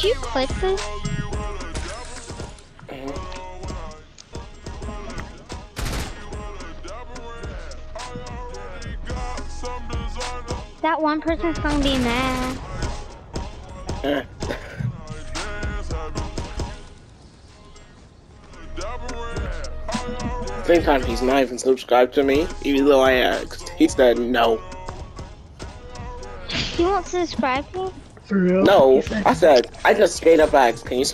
Did you click this? That one person's gonna be mad. Same time, he's not even subscribed to me, even though I asked. He said no. You won't subscribe to me? For real? No, I said, I just straight up asked, can you